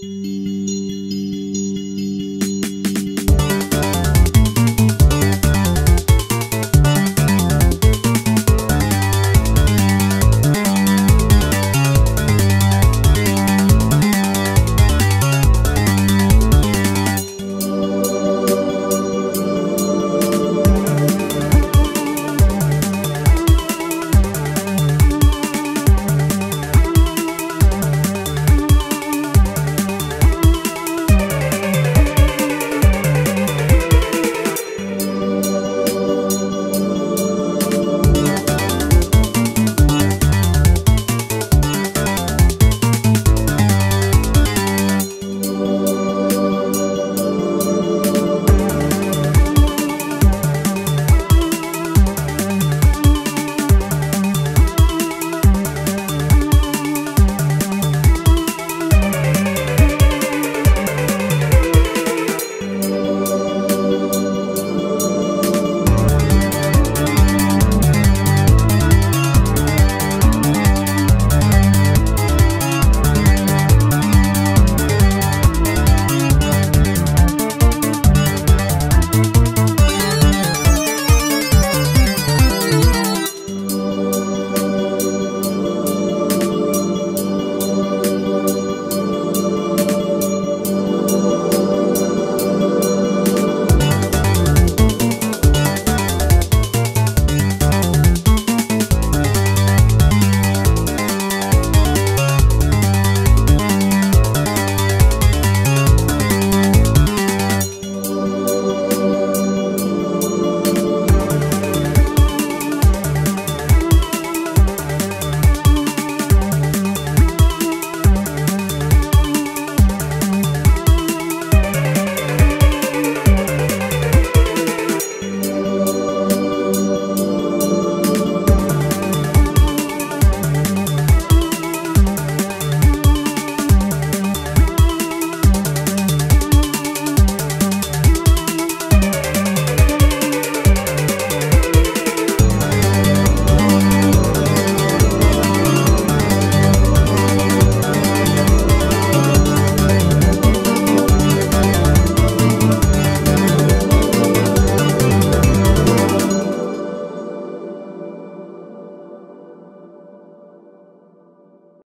Música